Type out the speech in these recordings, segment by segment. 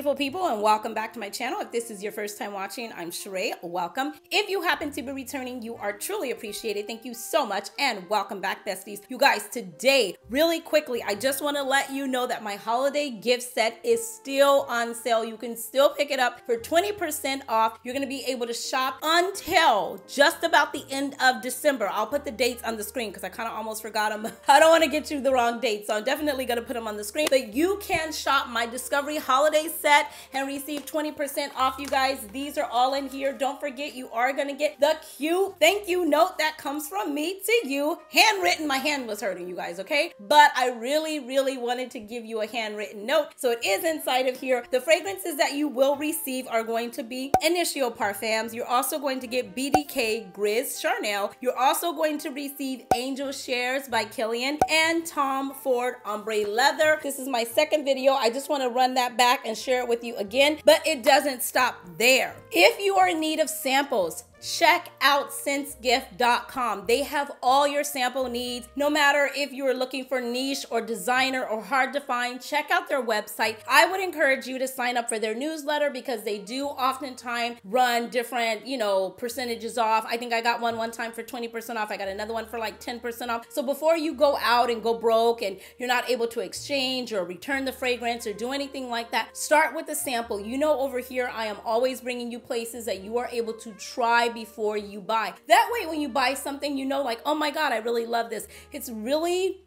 beautiful people, and welcome back to my channel. If this is your first time watching, I'm Cheraye. Welcome. If you happen to be returning, you are truly appreciated. Thank you so much, and welcome back, besties. You guys, today, really quickly, I just want to let you know that my holiday gift set is still on sale. You can still pick it up for 20% off. You're going to be able to shop until just about the end of December. I'll put the dates on the screen because I kind of almost forgot them. I don't want to get you the wrong dates, so I'm definitely going to put them on the screen. But you can shop my Discovery holiday set and receive 20% off, you guys. These are all in here. Don't forget, you are gonna get the cute thank you note that comes from me to you. Handwritten, my hand was hurting, you guys, okay? But I really, really wanted to give you a handwritten note. So it is inside of here. The fragrances that you will receive are going to be Initio Parfums. You're also going to get BDK Gris Charnel. You're also going to receive Angel Shares by Kilian and Tom Ford Ombre Leather. This is my second video. I just want to run that back and share it with you again, but it doesn't stop there. If you are in need of samples, check out scentsgift.com. They have all your sample needs. No matter if you are looking for niche or designer or hard to find, check out their website. I would encourage you to sign up for their newsletter because they do oftentimes run different, you know, percentages off. I think I got one one time for 20% off. I got another one for like 10% off. So before you go out and go broke and you're not able to exchange or return the fragrance or do anything like that, start with a sample. You know, over here, I am always bringing you places that you are able to try before you buy. That way, when you buy something, you know, like, oh my God, I really love this. It's really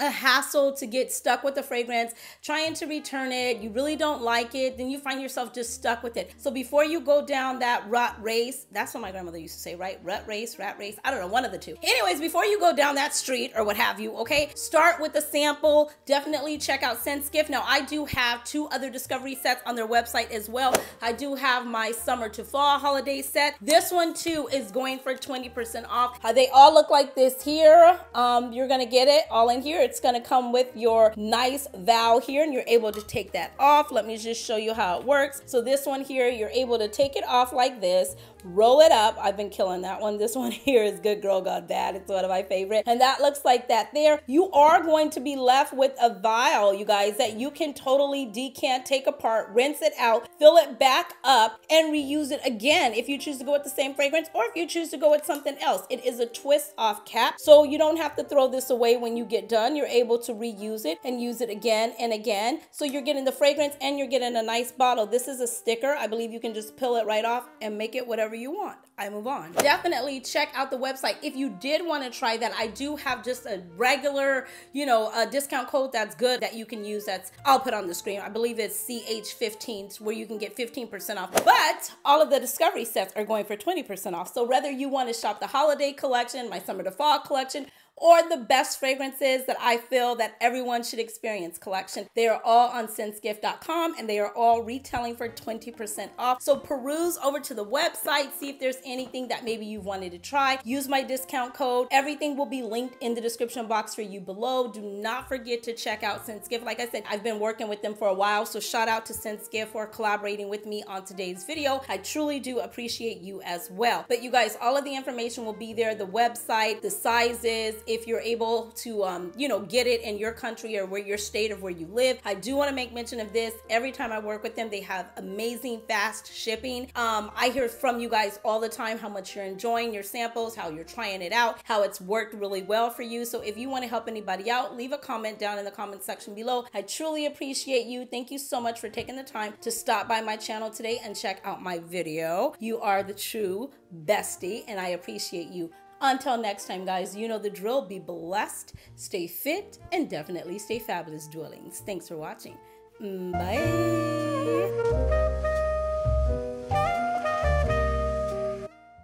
a hassle to get stuck with the fragrance, trying to return it, you really don't like it, then you find yourself just stuck with it. So before you go down that rut race, that's what my grandmother used to say, right? Rut race, rat race, I don't know, one of the two. Anyways, before you go down that street or what have you, okay, start with the sample. Definitely check out ScentsGift. Now, I do have two other discovery sets on their website as well. I do have my summer to fall holiday set. This one too is going for 20% off. They all look like this here. Um, you're gonna get it all in here. It's gonna come with your nice valve here and you're able to take that off. Let me just show you how it works. So this one here, you're able to take it off like this, roll it up. I've been killing that one. This one here is Good Girl Gone Bad. It's one of my favorite. And that looks like that there. You are going to be left with a vial, you guys, that you can totally decant, take apart, rinse it out, fill it back up, and reuse it again if you choose to go with the same fragrance or if you choose to go with something else. It is a twist off cap, so you don't have to throw this away when you get done. You're able to reuse it and use it again and again. So you're getting the fragrance and you're getting a nice bottle. This is a sticker. I believe you can just peel it right off and make it whatever you want. I move on. Definitely check out the website. If you did want to try that, I do have just a regular, you know, a discount code that's good that you can use. That's I'll put on the screen. I believe it's CH15 where you can get 15% off. But all of the discovery sets are going for 20% off. So whether you want to shop the holiday collection, my summer to fall collection, or the best fragrances that I feel that everyone should experience collection. They are all on scentsgift.com and they are all retailing for 20% off. So peruse over to the website, see if there's anything that maybe you wanted to try. Use my discount code. Everything will be linked in the description box for you below. Do not forget to check out ScentsGift. Like I said, I've been working with them for a while, so shout out to ScentsGift for collaborating with me on today's video. I truly do appreciate you as well. But you guys, all of the information will be there, the website, the sizes, if you're able to, um, you know, get it in your country or where your state or where you live. I do want to make mention of this. Every time I work with them, they have amazing fast shipping. Um, I hear from you guys all the time how much you're enjoying your samples, how you're trying it out, how it's worked really well for you. So if you want to help anybody out, leave a comment down in the comment section below. I truly appreciate you. Thank you so much for taking the time to stop by my channel today and check out my video. You are the true bestie, and I appreciate you. Until next time, guys, you know the drill. Be blessed, stay fit, and definitely stay fabulous, dwellings. Thanks for watching. Mm, bye.